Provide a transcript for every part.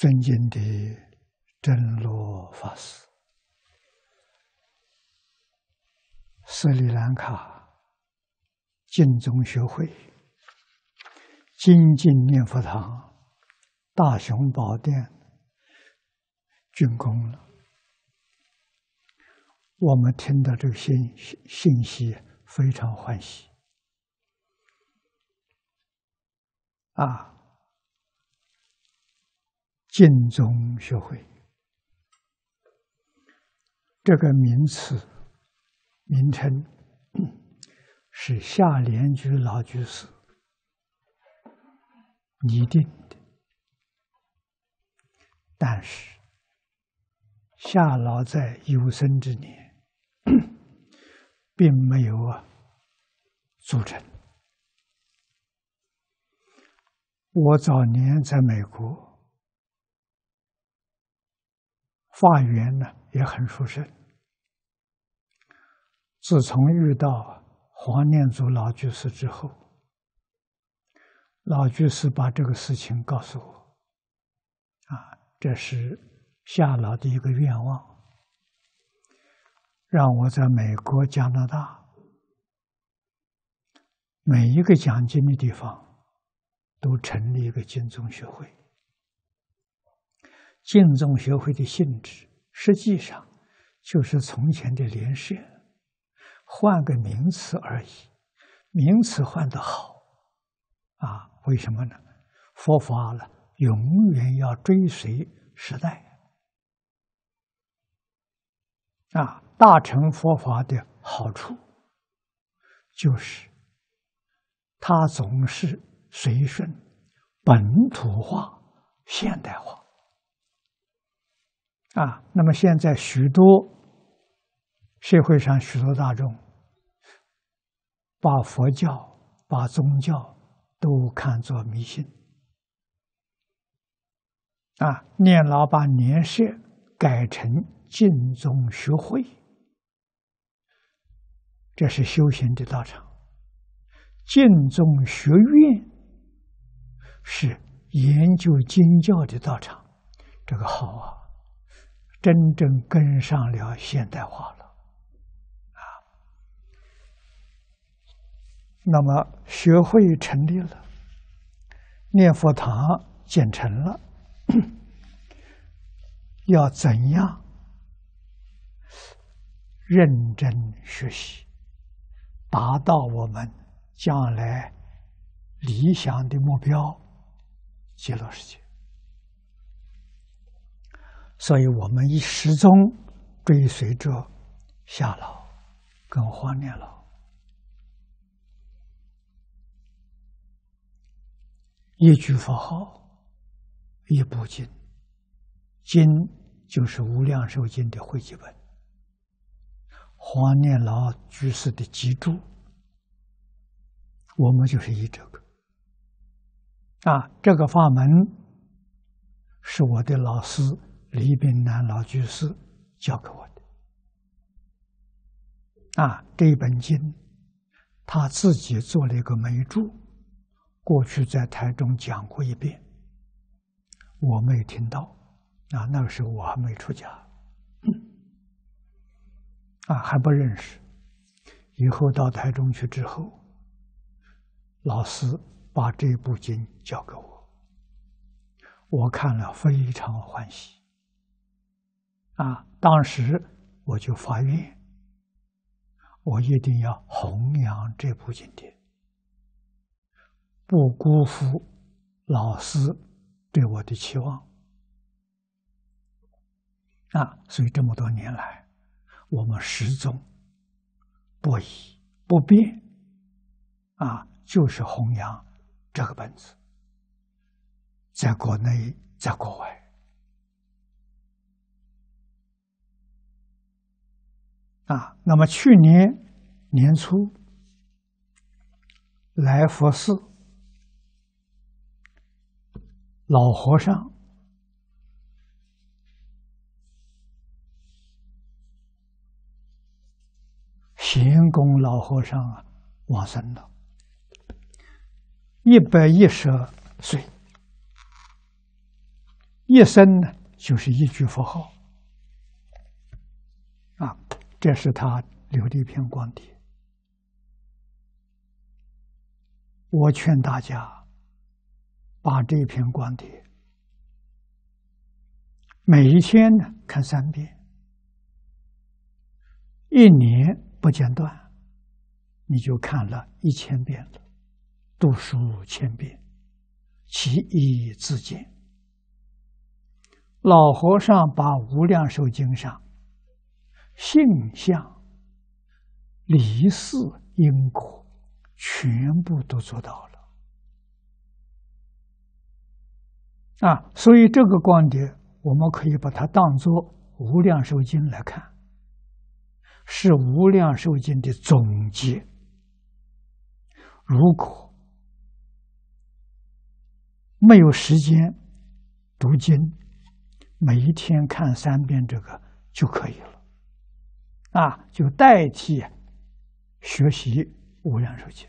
尊敬的真罗法师，斯里兰卡净宗学会精进念佛堂大雄宝殿竣工了，我们听到这个信信息非常欢喜啊！净宗学会这个名词名称是夏莲居老居士拟定的，但是夏老在有生之年并没有啊组成。我早年在美国。法缘呢也很殊胜。自从遇到黄念祖老居士之后，老居士把这个事情告诉我，啊，这是夏老的一个愿望，让我在美国、加拿大每一个讲经的地方都成立一个经宗学会。净宗学会的性质，实际上就是从前的联社，换个名词而已。名词换得好，啊，为什么呢？佛法了，永远要追随时代。啊，大乘佛法的好处，就是它总是随顺本土化、现代化。啊，那么现在许多社会上许多大众把佛教、把宗教都看作迷信，啊，念老把年社改成净宗学会，这是修行的道场；净宗学院是研究经教的道场，这个好啊。真正跟上了现代化了，啊，那么学会成立了，念佛堂建成了，要怎样认真学习，达到我们将来理想的目标，极乐世界。所以我们一始终追随着夏老跟黄念老，一句佛号，一部经，经就是《无量寿经》的汇集本，黄念老居士的集注，我们就是以这个啊，这个法门是我的老师。李炳南老居士教给我的。啊，这本经他自己做了一个美注，过去在台中讲过一遍，我没听到。啊，那个时候我还没出家，啊还不认识，以后到台中去之后，老师把这部经教给我，我看了非常欢喜。啊！当时我就发愿，我一定要弘扬这部经典，不辜负老师对我的期望。啊！所以这么多年来，我们始终不移不变，啊，就是弘扬这个本子，在国内，在国外。啊，那么去年年初来佛寺，老和尚贤公老和尚啊，往生了，一百一十岁，一生呢就是一句佛号，这是他留的一篇光碟。我劝大家把这篇光碟每一天呢看三遍，一年不间断，你就看了一千遍了，读书千遍，其义自见。老和尚把《无量寿经》上性相、离事、因果全部都做到了啊！所以这个光碟，我们可以把它当做《无量寿经》来看，是《无量寿经》的总结。如果没有时间读经，每一天看三遍这个就可以了，啊，就代替学习《无量寿经》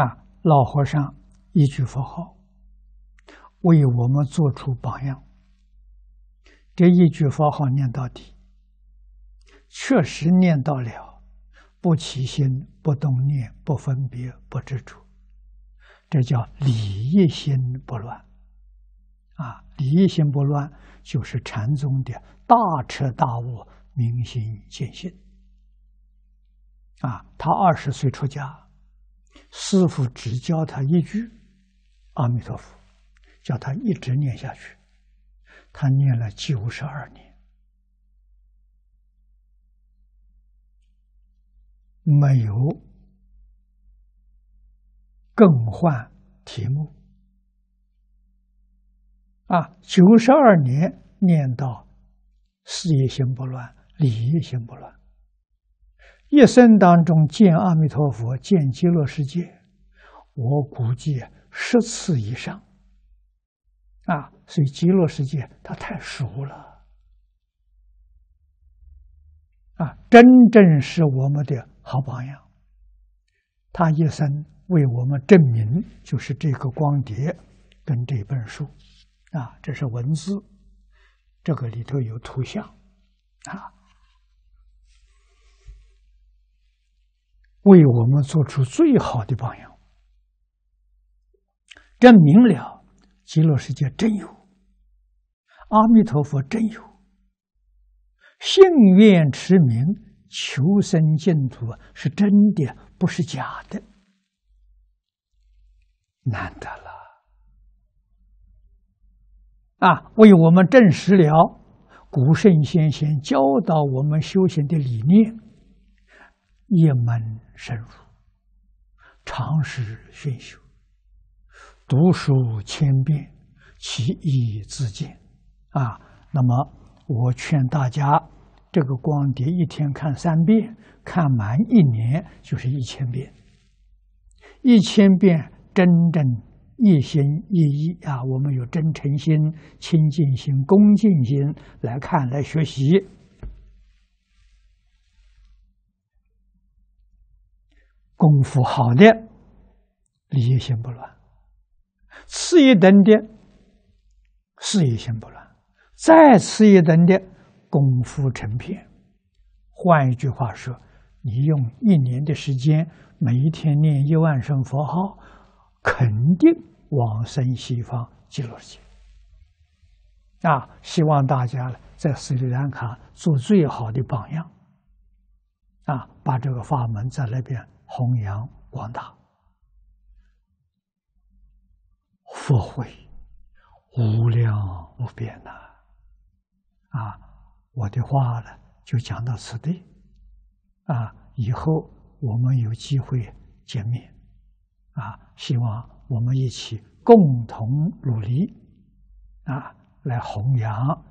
啊。老和尚一句佛号，为我们做出榜样。这一句佛号念到底，确实念到了，不起心，不动念，不分别，不执着。这叫理一心不乱，啊，理一心不乱就是禅宗的大彻大悟、明心见性。啊，他二十岁出家，师傅只教他一句“阿弥陀佛”，叫他一直念下去。他念了九十二年，没有。更换题目啊！九十二年念到事业心不乱，理业心不乱，一生当中见阿弥陀佛，见极乐世界，我估计十次以上啊！所以极乐世界他太熟了啊！真正是我们的好榜样，他一生。为我们证明，就是这个光碟跟这本书，啊，这是文字，这个里头有图像，啊，为我们做出最好的榜样，证明了极乐世界真有，阿弥陀佛真有，信愿持名求生净土是真的，不是假的。难得了啊！为我们证实了古圣先贤教导我们修行的理念，一门深入，常识熏修，读书千遍，其义自见啊！那么，我劝大家，这个光碟一天看三遍，看满一年就是一千遍，一千遍。真正一心一意啊，我们有真诚心、清净心、恭敬心来看、来学习，功夫好的，理业心不乱；次一等的，事业心不乱；再次一等的，功夫成片。换一句话说，你用一年的时间，每一天念一万声佛号。肯定往生西方极乐世界啊！希望大家呢在斯里兰卡做最好的榜样啊，把这个法门在那边弘扬广大。佛慧无量无边呐！啊，我的话呢就讲到此地啊，以后我们有机会见面。啊，希望我们一起共同努力，啊，来弘扬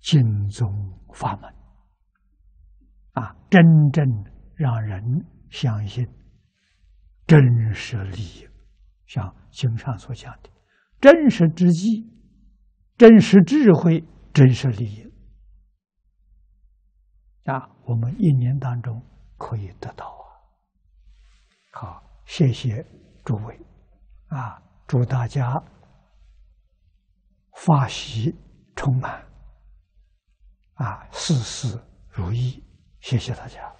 经宗法门，啊，真正让人相信真实利益，像经上所讲的，真实之际、真实智慧、真实利益，啊，我们一年当中可以得到，谢谢诸位。啊，祝大家发喜充满，啊，事事如意，谢谢大家。